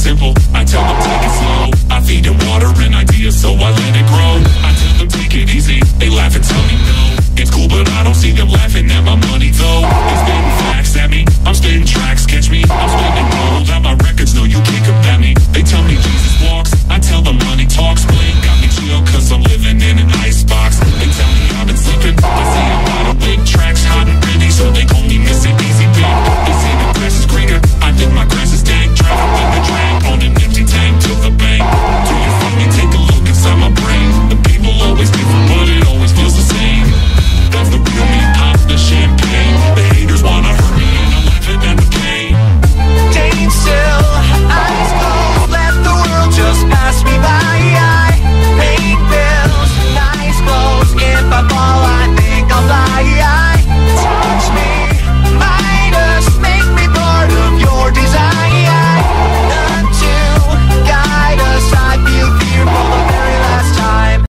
simple. I tell them